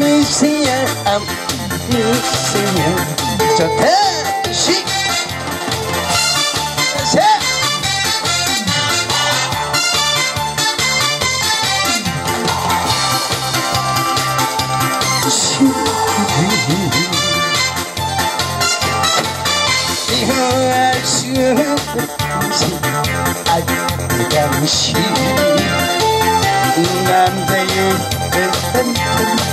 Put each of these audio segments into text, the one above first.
아미스야 아미스야 저 다시. 세 이해할 수 아주 잠시. 남자의 듯한 이유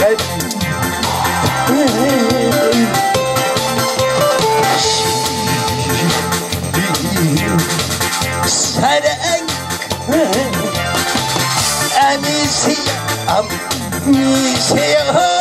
Hey! sereng I'm here.